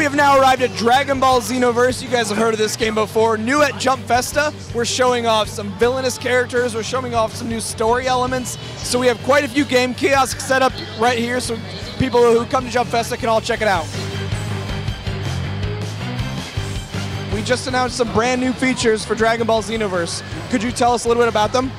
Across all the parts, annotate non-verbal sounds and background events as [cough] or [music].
We have now arrived at Dragon Ball Xenoverse. You guys have heard of this game before. New at Jump Festa, we're showing off some villainous characters, we're showing off some new story elements. So we have quite a few game kiosks set up right here so people who come to Jump Festa can all check it out. We just announced some brand new features for Dragon Ball Xenoverse. Could you tell us a little bit about them?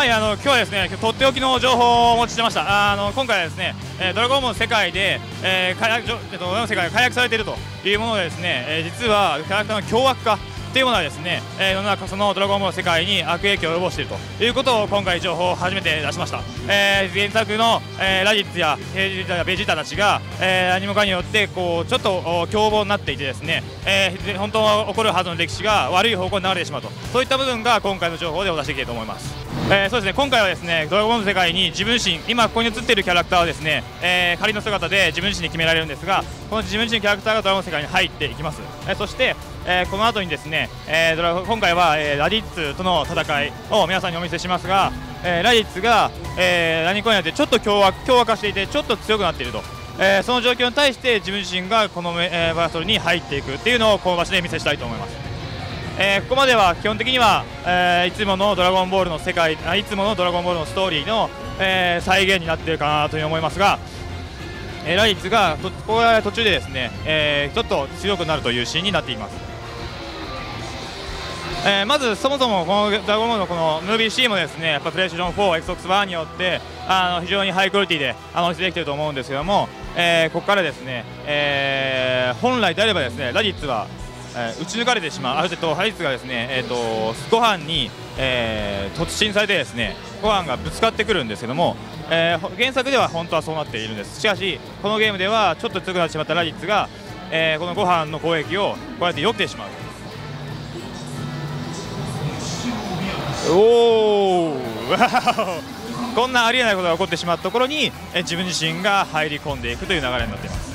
はいあの今日はですねとっておきの情報をお持ちしてました。あの今回はですね、えー、ドラゴンボールの世界で、えー、開発えっと世界が開発されているというものでですね、えー、実はキャラクターの凶悪化というものはですね、えー、世の中そのドラゴンボールの世界に悪影響を及ぼしているということを今回情報を初めて出しました、えー、原作の、えー、ラディッツやベジータベジータたちが、えー、何もかによってこうちょっと凶暴になっていてですね、えー、本当は起こるはずの歴史が悪い方向に流れてしまうと。そういった部分が今回の情報でお出しできると思います。えー、そうですね。今回はですねドラゴンの世界に自分自身今ここに映っているキャラクターはですね、えー、仮の姿で自分自身に決められるんですがこの自分自身のキャラクターがドラゴンの世界に入っていきます、えー、そして、えこの後にですね、えドラゴン今回は、えラディッツとの戦いを皆さんにお見せしますが、えラディッツが、え何かによってちょっと凶悪凶悪化していてちょっと強くなっているとえー、その状況に対して自分自身がこの、えー、バトルに入っていくっていうのをこの場所で見せしたいと思います。えー、ここまでは基本的には、えー、いつものドラゴンボールの世界いつものドラゴンボールのストーリーの、えー、再現になっているかなという思いますが、えー、ライツがここが途中でですね、えー、ちょっと強くなるというシーンになっています。えー、まずそもそもこのドラゴンボールのこのムービーシーンもですねやっぱプレイステーション4、Xbox One によってあの非常にハイクオリティであのできていると思うんですけども、えー、ここからですね、えー、本来であればですねラディッツはえー、打ち抜かれてしまうある程度ハリスがですね、えーと、ご飯に、えー、突進されてですねご飯がぶつかってくるんですけども、えー、原作では本当はそうなっているんです。しかしこのゲームではちょっと強くなってしまったラディッツが、えー、このご飯の攻撃をこうやって避けてしまう。おお [laughs] こんなありえないことが起こってしまったところに、自分自身が入り込んでいくという流れになっています。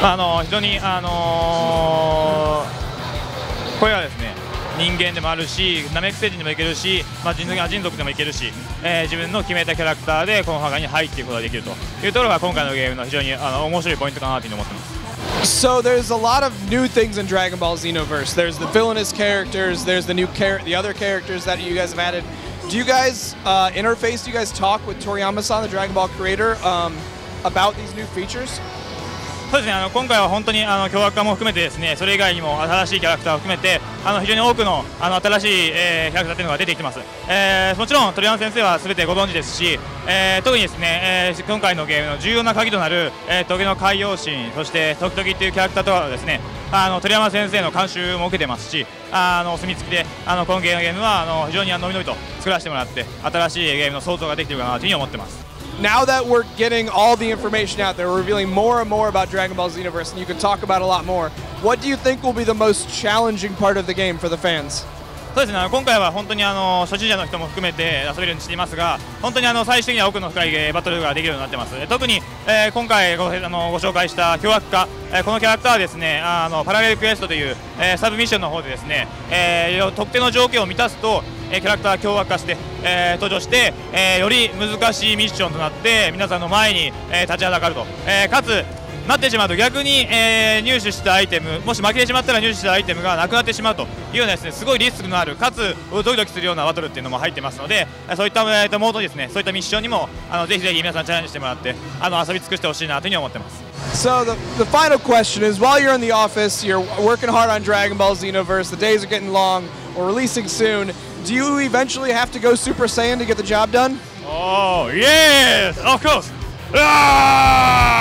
あの非常に、あのー、これはですね人間でもあるしナメック星人でもいけるし、まあ、人人族でもいけるし、えー、自分の決めたキャラクターでこの墓に入っていくことができるというところが今回のゲームの非常にあの面白いポイントかなというふうに思ってます。So there's a lot of new things in Dragon Ball Xenoverse. There's the villainous characters. There's the new char- the other characters that you guys have added. Do you guys uh, interface? Do you guys talk with Toriyama-san, the Dragon Ball creator, um, about these new features? そうですねあの今回は本当にあの凶悪化も含めてですねそれ以外にも新しいキャラクターを含めてあの非常に多くのあの新しい、えー、キャラクターというのが出てきてます、えー、もちろん鳥山先生はすべてご存知ですし、えー、特にですね、えー、今回のゲームの重要な鍵となる、えー、トゲの海洋神そして時々っていうキャラクターとはですねあの鳥山先生の監修も受けてますしあのお墨付きであのこのゲームはあの非常にのびのびと作らせてもらって新しいゲームの想像ができているかなというふうに思ってます。Now that we're getting all the information out there, we're revealing more and more about Dragon Ball Xenoverse, and you can talk about a lot more. What do you think will be the most challenging part of the game for the fans? そうですね今回は本当にあの初心者の人も含めて遊べるようにしていますが本当にあの最終的には奥の深いバトルができるようになってます特に、えー、今回ごあのご紹介した凶悪化、えー、このキャラクターはですねあのパラレルクエストという、えー、サブミッションの方でですね、えー、特定の条件を満たすとえキャラクター凶悪化して、え登場して、えより難しいミッションとなって皆さんの前に、え立ちはだかると、えかつなってしまうと逆に、えー、入手したアイテムもし負けてしまったら入手したアイテムがなくなってしまうというようなですねすごいリスクのあるかつドキドキするようなバトルっていうのも入ってますのでそういった、えー、とモードですねそういったミッションにもあのぜひぜひ皆さんチャレンジしてもらってあの遊び尽くしてほしいなというふうに思ってます。So the, the final question is while you're in the office, you're working hard on Dragon Ball Xenoverse, the days are getting long, or releasing soon. Do you eventually have to go Super Saiyan to get the job done? Oh, yes, of course. Ah!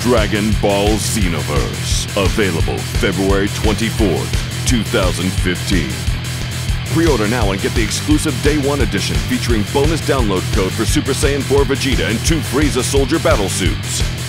Dragon Ball Xenoverse. Available February 24th, 2015. Pre-order now and get the exclusive Day 1 edition featuring bonus download code for Super Saiyan 4 Vegeta and two Frieza Soldier battle suits.